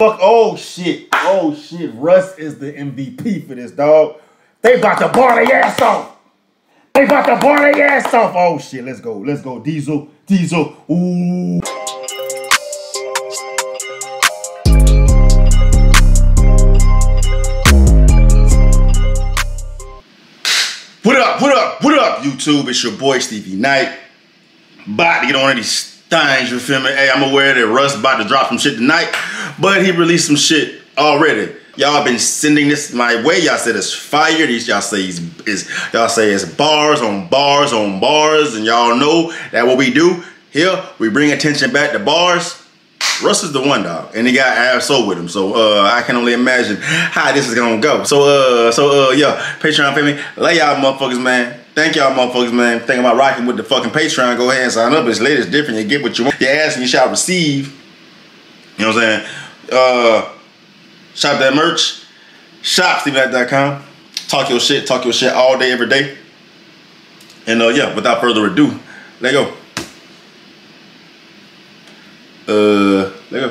Fuck, oh shit, oh shit. Russ is the MVP for this, dog. They about to bar their ass off. They about to bar their ass off. Oh shit, let's go, let's go. Diesel, Diesel, ooh. What up, what up, what up, YouTube? It's your boy Stevie Knight. About to get on these things, you feel me? Hey, I'm aware that Russ about to drop some shit tonight, but he released some shit already. Y'all been sending this my way. Y'all said it's fire. These y'all say it's, y'all say it's bars on bars on bars, and y'all know that what we do here, we bring attention back to bars. Russ is the one dog, and he got Ab-Soul with him. So uh, I can only imagine how this is gonna go. So uh, so uh, yeah, Patreon family, lay y'all motherfuckers, man. Thank y'all motherfuckers, man. Thinking about rocking with the fucking Patreon. Go ahead and sign up. It's latest different. You get what you want. You ask and you shall receive. You know what I'm saying? Uh, shop that merch. Shop. Talk your shit. Talk your shit all day, every day. And uh, yeah, without further ado, let go. Uh, let go.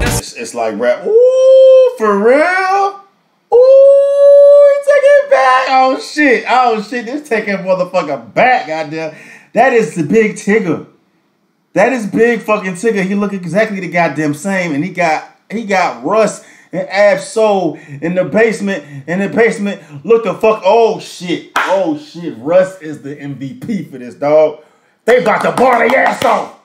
It's, it's like rap. Ooh, for real? Ooh, he take it back. Oh shit. Oh shit. This taking motherfucker back, goddamn. That is the big Tigga. That is big fucking Tigga. He look exactly the goddamn same, and he got he got Russ and Ab-Soul in the basement. In the basement, look the fuck. Oh shit. Oh shit. Russ is the MVP for this dog. They about to bar their ass off.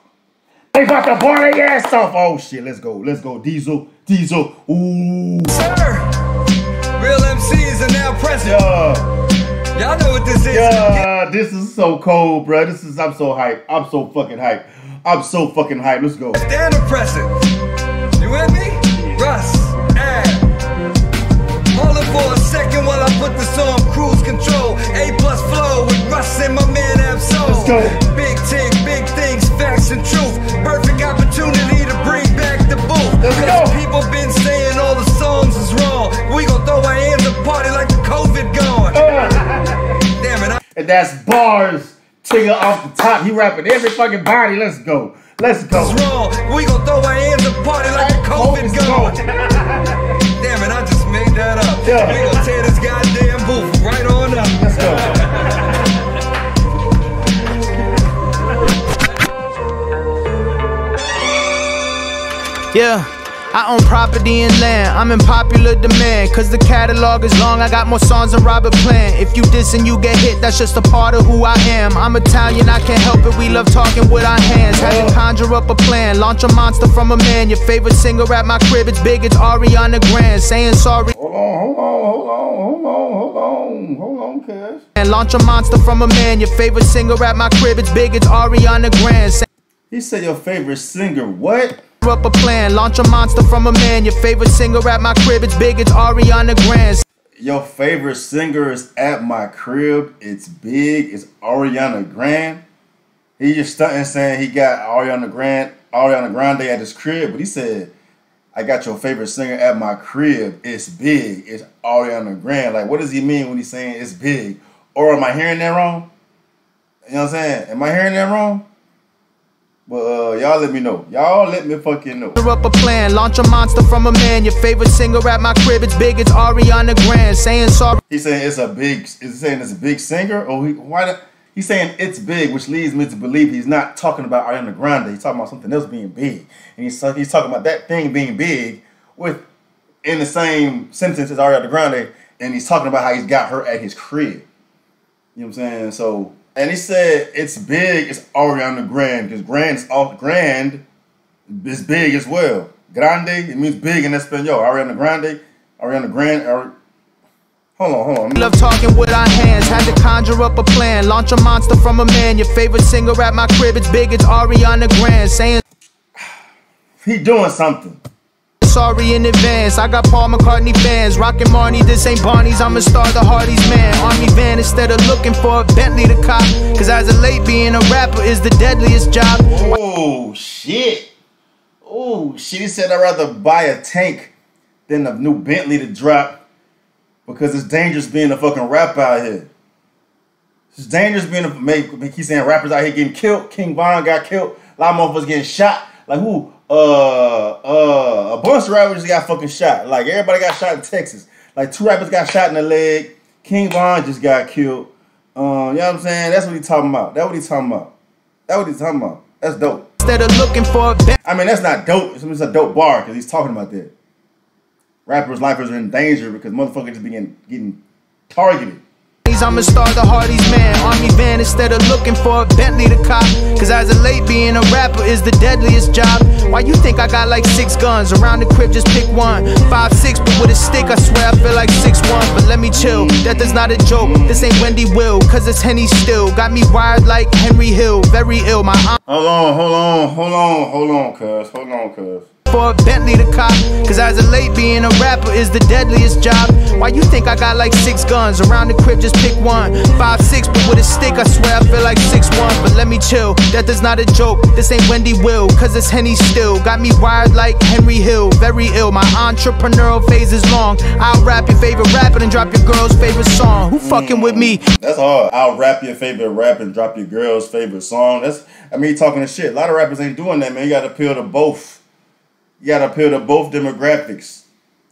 They about to bar their ass off. Oh shit. Let's go. Let's go. Diesel. Diesel. Ooh. Sir, real MCs are now present. Yeah. Y'all know what this is. Yeah. This is so cold, bro. This is. I'm so hyped. I'm so fucking hyped. I'm so fucking hyped. Let's go. Stand the present. You with me? For a second while I put this on cruise control. A plus flow with Russ and my man go. Big tick, big things, facts and truth. Perfect opportunity to bring back the booth. Let's Cause go. People been saying all the songs is wrong. We gon' throw our hands and party like the COVID gone. Damn it, I And that's bars. Tigga off the top. He rapping every fucking body. Let's go. Let's go. wrong. We gon' throw our hands and party like the COVID gone. Damn it, I just made that up. Yeah. We gon' tear this goddamn booth right on up. Let's go. Yeah. I own property and land, I'm in popular demand. Cause the catalog is long, I got more songs than Robert Plant. If you diss and you get hit, that's just a part of who I am. I'm Italian, I can't help it, we love talking with our hands. Had to conjure up a plan, launch a monster from a man. Your favorite singer at my crib, it's big, it's Ariana Grande. Saying sorry. Hold on, hold on, hold on, hold on, hold on, hold on, cuz. And launch a monster from a man. Your favorite singer at my crib, it's big, it's Ariana Grande. Saying He said your favorite singer. What? Up a plan, launch a monster from a man. Your favorite singer at my crib, it's big, it's Ariana Grande. Your favorite singer is at my crib. It's big. It's Ariana Grande. He just stunting saying he got Ariana Grande, Ariana Grande at his crib, but he said, "I got your favorite singer at my crib. It's big. It's Ariana Grande." Like, what does he mean when he's saying it's big? Or am I hearing that wrong? You know what I'm saying? Am I hearing that wrong? But uh, y'all let me know. Y'all let me fucking know. up a plan, launch a monster from a man. Your favorite singer at my crib, it's big, it's Ariana Grande. Saying sorry. He's saying it's a big. Is he saying it's a big singer? Or he, why? The, he's saying it's big, which leads me to believe he's not talking about Ariana Grande. He's talking about something else being big, and he's he's talking about that thing being big with in the same sentence as Ariana Grande, and he's talking about how he's got her at his crib. You know what I'm saying? So, and he said it's big. It's oh, Ariana Grande because Grande's off Grand is big as well. Grande it means big in Espanol. Ariana Grande, Ariana Grande. Ari- Hold on, hold on. Love talking with our hands, had to conjure up a plan. Launch a monster from a man. Your favorite singer at my crib, it's big, it's Ariana Grande. Saying He doing something. Sorry in advance. I got Paul McCartney fans. Rockin' Marnie, this ain't Barney's. I'ma start the Hardy's man. Army van instead of looking for a Bentley to cop. Cause as a late, being a rapper is the deadliest job. Oh shit. Oh shit. He said I'd rather buy a tank than a new Bentley to drop. because it's dangerous being a fucking rapper out here. It's dangerous being a make keep saying rappers out here getting killed. King Von got killed. A lot of motherfuckers getting shot. Like who? Uh uh a bunch of rappers just got fucking shot. Like everybody got shot in Texas. Like two rappers got shot in the leg. King Von just got killed. Um, you know what I'm saying? That's what he talking about. That's what he talking about. That's what he's talking about. That's dope. Instead of looking for a. I mean, that's not dope. It's it's a dope bar because he's talking about that. Rappers' lives are in danger because motherfuckers just begin getting targeted. I'ma start the Hardy's man. Army van instead of looking for a Bentley to cop. Cause as a late, being a rapper is the deadliest job. Why you think I got like six guns? Around the crib, just pick one. Five, six, but with a stick, I swear I feel like six one. But let me chill, death is not a joke. This ain't Wendy Will, cause it's Henny still. Got me wired like Henry Hill, very ill. My aunt Hold on, hold on, hold on, hold on, cuz. Hold on, cuz. For a Bentley to cop. Cause as a late, being a rapper is the deadliest job. Why you think I got like six guns? Around the crib, just pick one. Five, six, but with a stick, I swear I feel like six one. But let me chill, death is not a joke. This ain't Wendy Will, cause it's Henny still. Got me wired like Henry Hill, very ill. My entrepreneurial phase is long. I'll rap your favorite rapper and drop your girl's favorite song. Who fucking with me? That's hard. I'll rap your favorite rap and drop your girl's favorite song. That's I mean, talking to shit. A lot of rappers ain't doing that, man. You got to appeal to both. You got to appeal to both demographics.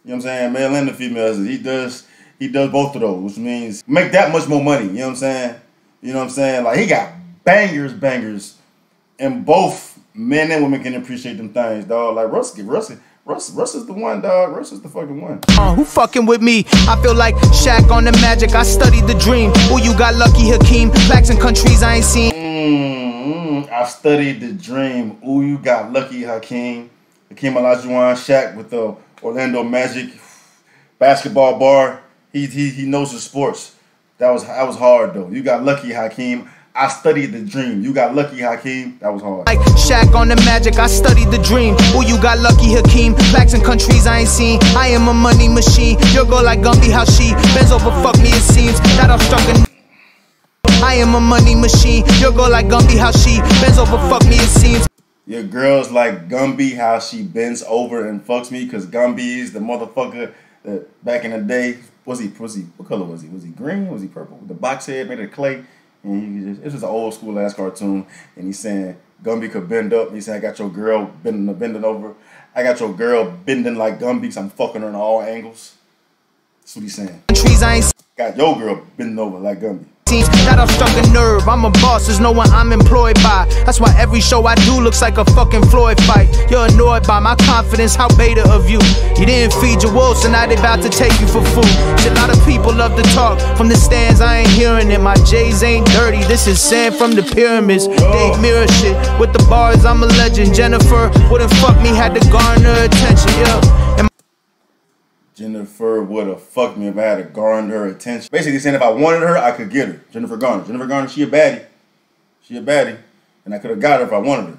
You know what I'm saying? Male and the females. He does. He does both of those, which means make that much more money. You know what I'm saying? You know what I'm saying? Like he got bangers, bangers, and both men and women can appreciate them things, dog. Like Russ, Russ, Russ, Russ is the one, dog. Russ is the fucking one. Uh, who fucking with me? I feel like Shaq on the magic. I studied the dream. Who you got lucky, Hakeem? Blacks and countries I ain't seen. Mm, I studied the dream. Ooh, you got lucky, Hakeem. Hakeem Olajuwon, Shaq with the Orlando Magic basketball bar. He he he knows the sports. That was that was hard though. You got lucky, Hakeem. I studied the dream. You got lucky, Hakeem. That was hard. Like Shaq on the magic, I studied the dream. Oh, you got lucky, Hakeem? Blacks and countries I ain't seen. I am a money machine. Your girl like Gumby, how she bends over, fuck me, it seems. That I'm struck in. I am a money machine. Your girl like Gumby, how she bends over, fuck me, it seems. Your girl's like Gumby, how she bends over and fucks me, cause Gumby's the motherfucker that back in the day was he was he what color was he? Was he green? Was he purple? The box head made of clay, and he just it was an old school ass cartoon, and he's saying Gumby could bend up. He said, "I got your girl bending bending over. I got your girl bending like Gumby, so I'm fucking her in all angles." That's what he's saying. Countries I ain't Got your girl bending over like Gumby. That I've struck a nerve. I'm a boss, there's no one I'm employed by. That's why every show I do looks like a fucking Floyd fight. You're annoyed by my confidence, how beta of you. You didn't feed your wolves, so now they about to take you for food. Shit, a lot of people love to talk. From the stands, I ain't hearing it. My J's ain't dirty. This is sand from the pyramids. Dave Mirra shit. With the bars, I'm a legend. Jennifer wouldn't fuck me, had to garner attention. Yeah. Jennifer would have fucked me if I had to garner her attention. Basically saying if I wanted her, I could get her. Jennifer Garner. Jennifer Garner, she a baddie. She a baddie. And I could have got her if I wanted her.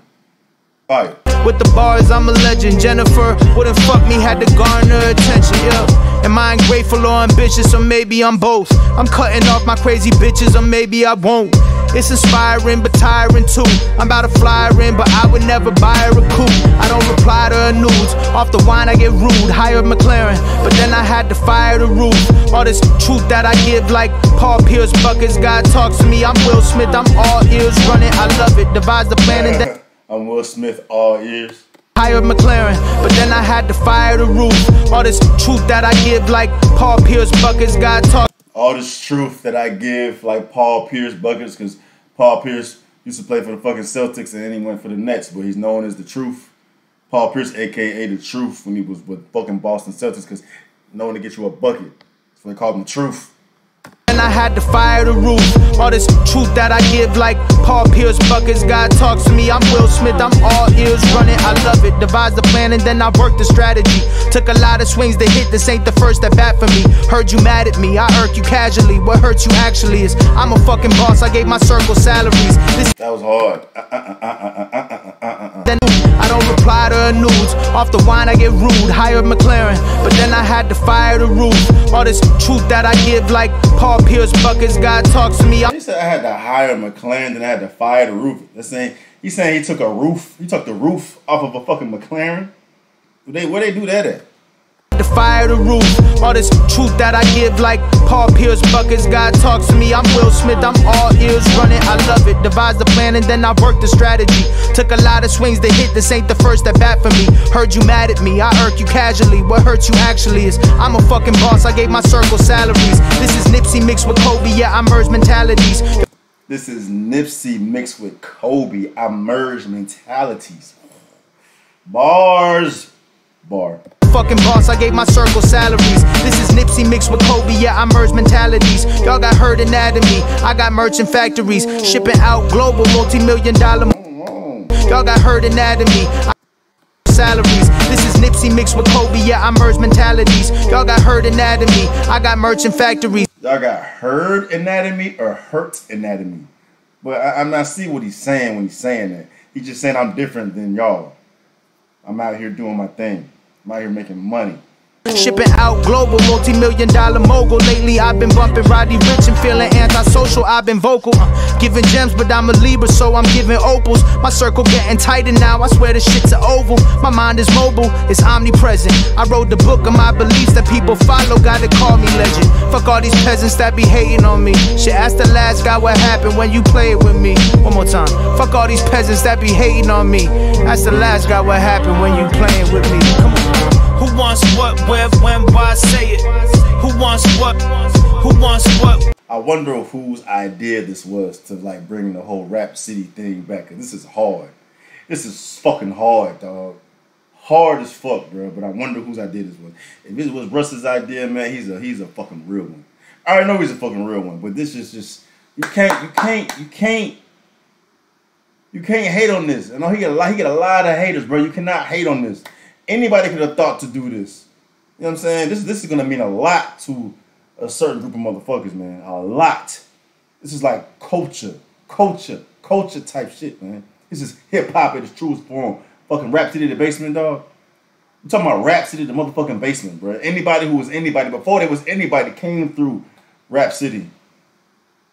Fire. With the bars, I'm a legend. Jennifer wouldn't fuck me, had to garner attention. Yeah. Am I ungrateful or ambitious, or maybe I'm both? I'm cutting off my crazy bitches, or maybe I won't. It's inspiring but tiring too. I'm about to fly her in, but I would never buy her a coupe. I don't reply to her nudes. Off the wine, I get rude. Hired McLaren, but then I had to fire the roof. All this truth that I give, like Paul Pierce buckets. God talks to me. I'm Will Smith. I'm all ears running. I love it. Devise the plan and then. I'm Will Smith, all ears. hired McLaren, but then I had to fire the roof. All this truth that I give, like Paul Pierce buckets, God talk. All this truth that I give, like Paul Pierce buckets, because Paul Pierce used to play for the fucking Celtics and then he went for the Nets, but he's known as the truth. Paul Pierce, aka the truth, when he was with fucking Boston Celtics, because no one to get you a bucket. So they called him the Truth. I had to fire the roof. All this truth that I give, like Paul Pierce buckets. God talks to me, I'm Will Smith, I'm all ears running. I love it. Devise the plan and then I work the strategy. Took a lot of swings to hit, this ain't the first that bat for me. Heard you mad at me, I irk you casually. What hurts you actually is I'm a fucking boss, I gave my circle salaries. This that was hard. Uh, uh, uh, reply to nudes. Off the wine, I get rude. Hired McLaren, but then I had to fire the roof. All this truth that I give, like Paul Pierce buckets, God talks to me. He said I had to hire McLaren, then I had to fire the roof. That's saying he's saying he took a roof. He took the roof off of a fucking McLaren. Where they where they do that at? Fire the roof. All this truth that I give, like Paul Pierce buckets. God talks to me, I'm Will Smith, I'm all ears running. I love it. Devise the plan and then I work the strategy. Took a lot of swings to hit, this ain't the first at bat for me. Heard you mad at me, I irk you casually. What hurts you actually is I'm a fucking boss, I gave my circle salaries. This is Nipsey mixed with Kobe, yeah, I merge mentalities. This is Nipsey mixed with Kobe. I merge mentalities. Bars. Bar. Fucking boss, I gave my circle salaries. This is Nipsey mixed with Kobe, yeah, I merge mentalities. Y'all got herd anatomy, I got merchant factories. Shipping out global, multi million dollar. Y'all got herd anatomy. I salaries. This is Nipsey mixed with Kobe, yeah, I merge mentalities. Y'all got herd anatomy, I got merchant factories. Y'all got herd anatomy or hurt anatomy. But I, I'm not seeing what he's saying when he's saying that. He's just saying I'm different than y'all. I'm out here doing my thing. I'm out here making money. Shipping out global, multi million dollar mogul. Lately, I've been bumping Roddy Ricch and feeling antisocial. I've been vocal, uh, giving gems, but I'm a Libra, so I'm giving opals. My circle getting tighter now. I swear this shit's an oval. My mind is mobile, it's omnipresent. I wrote the book of my beliefs that people follow. Gotta call me legend. Fuck all these peasants that be hating on me. Shit, ask the last guy what happened when you played with me. One more time. Fuck all these peasants that be hating on me. Ask the last guy what happened when you playing with me. Come on. Who wants what, where, when, why, say it? Who wants what? Who wants what? I wonder whose idea this was to like bring the whole Rap City thing back. 'cause this is hard. This is fucking hard, dog. Hard as fuck, bro. But I wonder whose idea this was. If this was Russ's idea, man, he's a he's a fucking real one. I already know he's a fucking real one, but this is just you can't you can't you can't you can't hate on this. I know he got a lot he got a lot of haters, bro. You cannot hate on this. Anybody could have thought to do this. You know what I'm saying? This this is gonna mean a lot to a certain group of motherfuckers, man. A lot. This is like culture, culture, culture type shit, man. This is hip hop at its truest form. Fucking Rap City the basement, dog. I'm talking about Rap City the motherfucking basement, bro. Anybody who was anybody before there was anybody came through Rap City.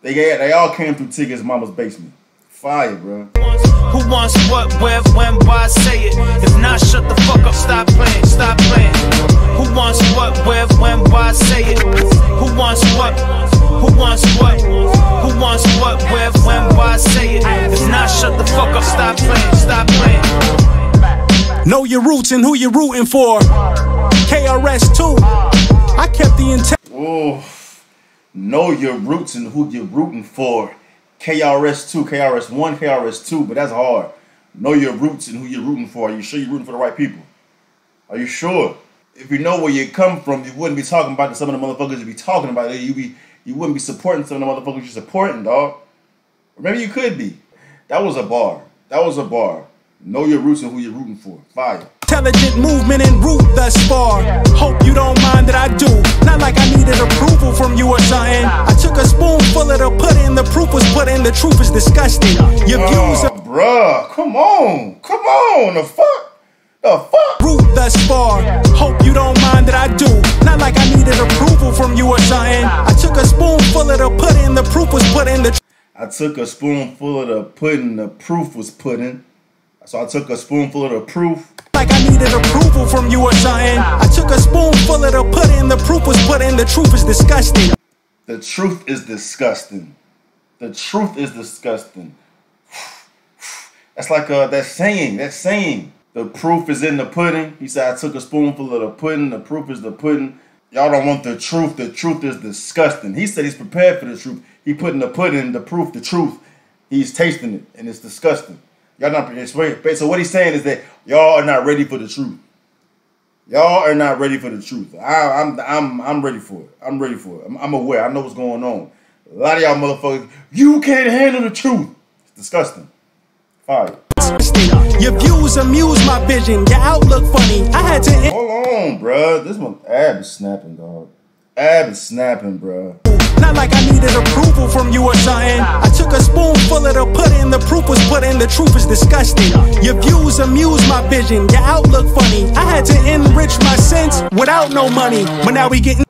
They they all came through Tigga's mama's basement. Fire, bro. Who wants what, where, when, why, say it? If not, shut the fuck up, stop playing, stop playing. Who wants what, where, when, why, say it? Who wants what? Who wants what? Who wants what, where, when, why, say it? If not, shut the fuck up, stop playing, stop playing. Know your roots and who you're rooting for. KRS2. I kept the intent. Oh, know your roots and who you're rooting for. KRS2, KRS1, KRS2, but that's hard. Know your roots and who you're rooting for. Are you sure you're rooting for the right people? Are you sure? If you know where you come from, you wouldn't be talking about some of the motherfuckers you be talking about. You be you wouldn't be supporting some of the motherfuckers you're supporting, dog. Or maybe you could be. That was a bar. That was a bar. Know your roots and who you're rooting for. Fire. Intelligent movement and route thus far. Hope you don't mind that I do. Not like I needed approval from you or something. I took a spoonful of the pudding. The proof was put in. The truth is disgusting. Your views Oh, are bruh, come on, come on, the fuck, the fuck. route thus far. Hope you don't mind that I do. Not like I needed approval from you or something. I took a spoonful of the pudding. The proof was put in. The I took a spoonful of the pudding. The proof was pudding. So I took a spoonful of the proof. like I needed approval from you or something. I took a spoonful of the pudding. The proof was put in. The truth is disgusting. The truth is disgusting. The truth is disgusting. That's like uh, that saying. That saying. The proof is in the pudding. He said, I took a spoonful of the pudding. The proof is the pudding. Y'all don't want the truth. The truth is disgusting. He said he's prepared for the truth. He put in the pudding, the proof, the truth. He's tasting it, and it's disgusting. Y'all not wait. So what he's saying is that y'all are not ready for the truth. Y'all are not ready for the truth. I, I'm I'm I'm ready for it. I'm ready for it. I'm, I'm aware. I know what's going on. A lot of y'all motherfuckers, you can't handle the truth. It's disgusting. Fire. Your views amuse my vision. Your outlook funny. I had to. Hold on, bruh. This one, Ab is snapping, dog. Ab is snapping, bruh. Not like I needed approval from you or something. I took a spoonful of the pudding. The proof was put in. The truth is disgusting. Your views amuse my vision. Your outlook funny. I had to enrich my sense without no money. But now we getting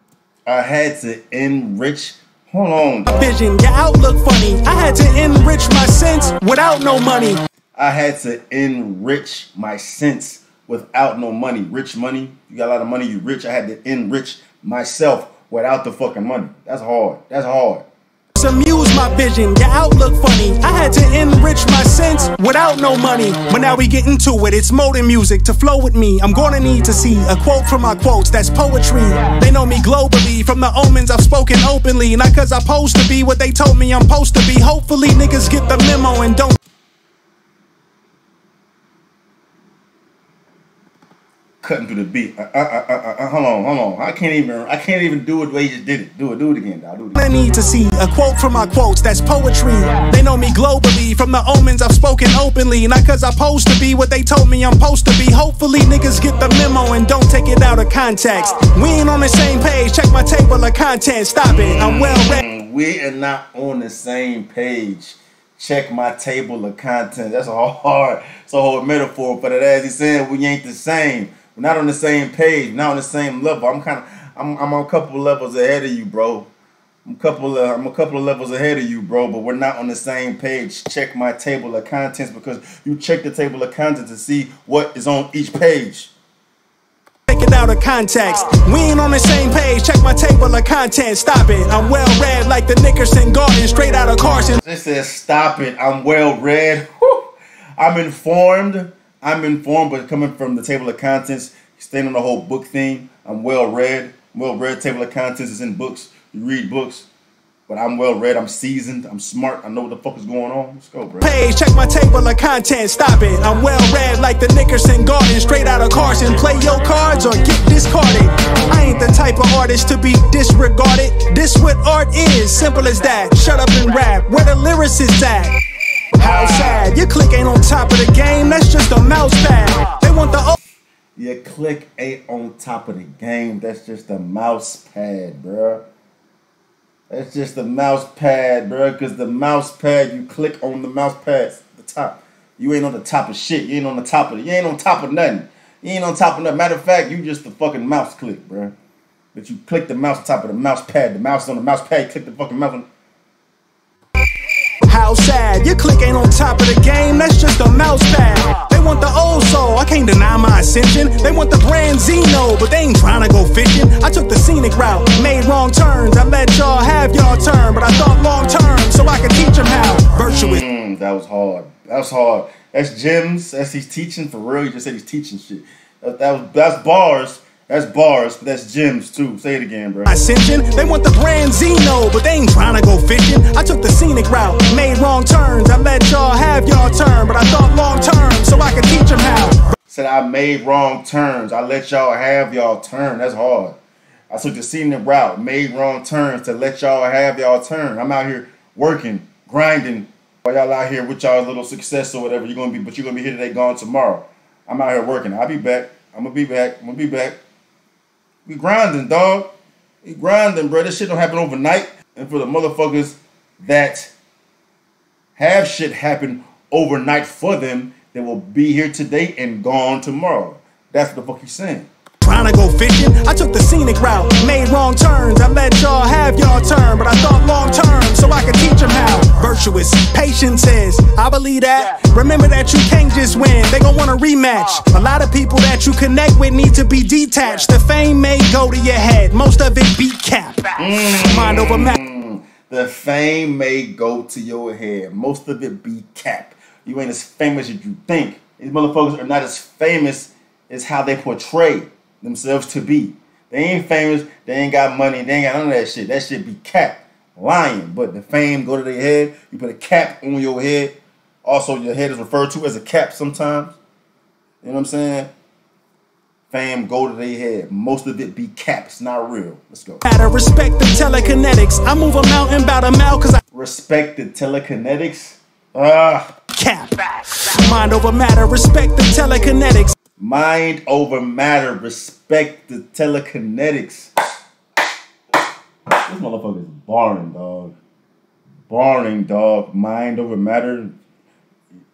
I had to enrich. Hold on. my vision. Your outlook funny. I had to enrich my sense without no money. I had to enrich my sense without no money. Rich money. You got a lot of money, you rich. I had to enrich myself without the fucking money. That's hard. That's hard. Amuse my vision, your outlook funny. I had to enrich my sense without no money. But now we get into it, it's modern music to flow with me. I'm gonna need to see a quote from my quotes, that's poetry. They know me globally, from the omens I've spoken openly. Not cause I'm supposed to be what they told me I'm supposed to be. Hopefully, niggas get the memo and don't. Cutting through the beat. Uh, uh, uh, uh, uh, hold on, hold on. I can't even. I can't even do it the way you just did it. Do it. Do it again, dog. Do it. I need to see a quote from my quotes, that's poetry. They know me globally, from the omens I've spoken openly. Not cause I'm supposed to be what they told me I'm supposed to be. Hopefully, niggas get the memo and don't take it out of context. We ain't on the same page, check my table of contents. Stop it, I'm well read. Mm, We are not on the same page. Check my table of contents. That's a hard, it's a hard metaphor. But as he's saying, we ain't the same. We're not on the same page. Not on the same level. I'm kind of, I'm, I'm a couple of levels ahead of you, bro. I'm a couple of, I'm a couple of levels ahead of you, bro. But we're not on the same page. Check my table of contents because you check the table of contents to see what is on each page. It out of context. We ain't on the same page. Check my table of contents. Stop it. I'm well read like the Nickerson Garden, straight out of Carson. This says, "Stop it! I'm well read. Whew. I'm informed. I'm informed." But coming from the table of contents, staying on the whole book theme, I'm well read. Well read. Table of contents is in books. You read books, but I'm well read. I'm seasoned. I'm smart. I know what the fuck is going on. Let's go, bro. Page, check my table of contents. Stop it. I'm well read like the Nickerson Garden, straight out of Carson. Play your cards or get discarded. I ain't the type of artist to be disregarded. This what art is, simple as that. Shut up and rap. Where the lyricists at? How sad. Your click ain't on top of the game. That's just a mouse pad. They want the. Your click ain't on top of the game. That's just a mouse pad, bruh. That's just a mouse pad, bruh. Because the mouse pad, you click on the mouse pad, the top. You ain't on the top of shit. You ain't on the top of it. You ain't on top of nothing. You ain't on top of nothing. Matter of fact, you just the fucking mouse click, bruh. But you click the mouse on top of the mouse pad. The mouse on the mouse pad. Click the fucking mouse on. How sad. Your click ain't on top of the game. That's just a mouse pad. They want the old soul. I can't deny my ascension. They want the brand Zeno, but they ain't trying to go fishing. I took the scenic route, made wrong turns. I let y'all have y'all turn, but I thought long term, so I could teach them how. Virtuous. Mm, that was hard. That was hard. That's gems. That's he's teaching for real. You just said he's teaching shit. That, that was that's bars. That's bars, but that's gems too. Say it again, bro. Ascension, they want the brand Zeno, but they ain't trying to go fishing. I took the scenic route, made wrong turns. I let y'all have y'all turn, but I thought long term, so I could teach them how. Said I made wrong turns. I let y'all have y'all turn. That's hard. I took the scenic route, made wrong turns to let y'all have y'all turn. I'm out here working, grinding. While y'all out here with y'all little success or whatever, you're gonna be, but you're gonna be here today, gone tomorrow. I'm out here working. I'll be back. I'm gonna be back. I'm gonna be back. We grinding, dog. We grinding, bro. This shit don't happen overnight. And for the motherfuckers that have shit happen overnight for them, they will be here today and gone tomorrow. That's what the fuck he's saying. Trying to go fishing, I took the scenic route, made wrong turns. I let y'all have y'all turn, but I thought long term, so I could teach them how. Virtuous, patience is, I believe that. Remember that you can't just win, they gon' want a rematch. A lot of people that you connect with need to be detached. The fame may go to your head, most of it be cap. Mind over matter. Mm, the fame may go to your head. Most of it be cap. You ain't as famous as you think. These motherfuckers are not as famous as how they portray themselves to be. They ain't famous. They ain't got money. They ain't got none of that shit. That shit be cap. Lying. But the fame go to their head. You put a cap on your head. Also, your head is referred to as a cap sometimes. You know what I'm saying? Fame go to their head. Most of it be cap. It's not real. Let's go. Matter respect the telekinetics. I move a mountain about a mile cause I Respect the telekinetics. Ah. cap. Mind over matter, respect the telekinetics. Mind over matter. Respect the telekinetics. This motherfucker is boring, dog. Boring, dog. Mind over matter.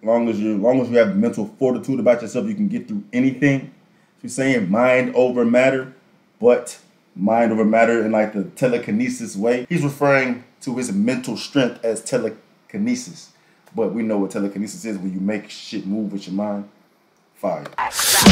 Long as you, long as you have mental fortitude about yourself, you can get through anything. She's saying mind over matter, but mind over matter in like the telekinesis way. He's referring to his mental strength as telekinesis, but we know what telekinesis is when you make shit move with your mind Fire.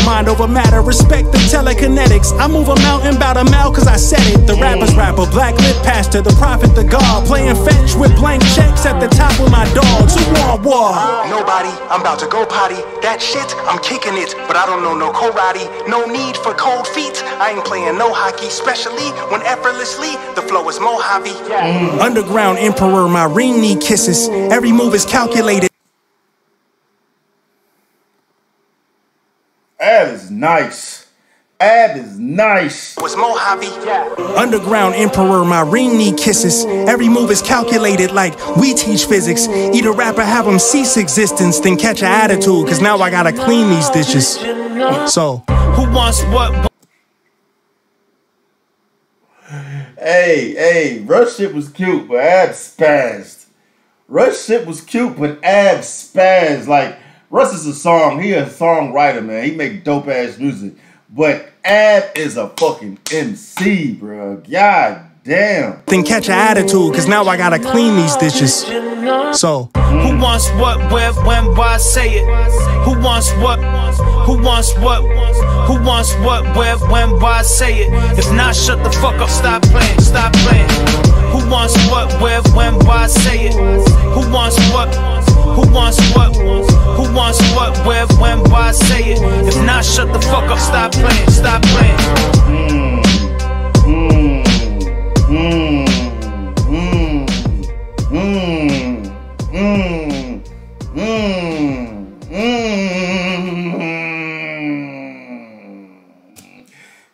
Mind over matter, respect the telekinetics. I move a mountain about a mile cause I said it. The rapper's rapper, black lit pastor, the prophet, the god. Playing fetch with blank checks at the top with my dogs. Who want war? Nobody, I'm about to go potty. That shit, I'm kicking it, but I don't know no karate. No need for cold feet. I ain't playing no hockey, especially when effortlessly the flow is Mojave. Underground emperor, my ring need kisses. Every move is calculated. Ab is nice. Ab is nice. Was Mojave. Underground emperor, my ring need kisses. Every move is calculated like we teach physics. Eat a rapper, have him cease existence, then catch an attitude, cause now I gotta clean these dishes. So, Who wants what? Hey, hey, Russ shit was cute, but Ab spazzed. Russ shit was cute, but Ab spazzed. Like, Russ is a song, he a songwriter, man. He make dope ass music. But Ab is a fucking MC, bro. God damn. then catch an attitude, cause now I gotta clean these dishes. So, Who wants what, where, when, why, say it? Who wants what? Who wants what? Who wants what, where, when, why, say it? If not, shut the fuck up, stop playing, stop playing. Who wants what, where, when, why, say it? Who wants what? Who wants what? Who wants what, where, when, why, say it? If not, shut the fuck up, stop playing, stop playing.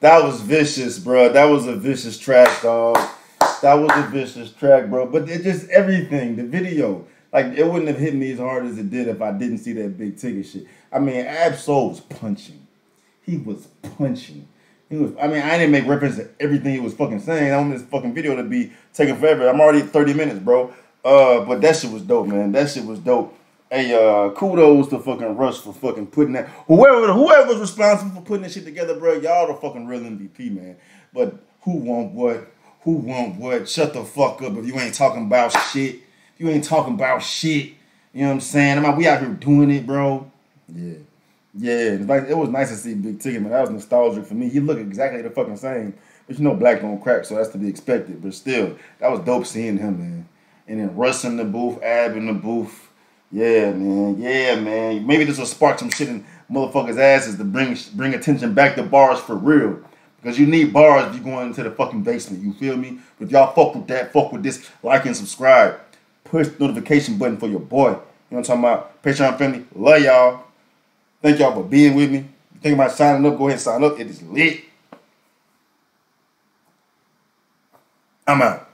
That was vicious, bro. That was a vicious track, dog. That was a vicious track, bro. But it just everything, the video, like it wouldn't have hit me as hard as it did if I didn't see that big Tigga shit. I mean, Ab-Soul was punching. He was punching. He was. I mean, I didn't make reference to everything he was fucking saying. I want this fucking video to be taking forever. I'm already at 30 minutes, bro. Uh, but that shit was dope, man. That shit was dope. Hey, uh, kudos to fucking Russ for fucking putting that. Whoever, whoever was responsible for putting this shit together, bro. Y'all the fucking real MVP, man. But who won what? Who want what? Shut the fuck up if you ain't talking about shit. If you ain't talking about shit, you know what I'm saying? I'm mean, we out here doing it, bro. Yeah. Yeah, like, it was nice to see Big Tigga, man. That was nostalgic for me. He looked exactly the fucking same. But you know, black don't crack, so that's to be expected. But still, that was dope seeing him, man. And then Russ in the booth, Ab in the booth. Yeah, man. Yeah, man. Maybe this will spark some shit in motherfuckers' asses to bring bring attention back to bars for real. Because you need bars if you going into the fucking basement. You feel me? But if y'all fuck with that, fuck with this, like and subscribe. Push notification button for your boy. You know what I'm talking about? Patreon family. Love y'all. Thank y'all for being with me. Think about signing up, go ahead and sign up. It is lit. I'm out.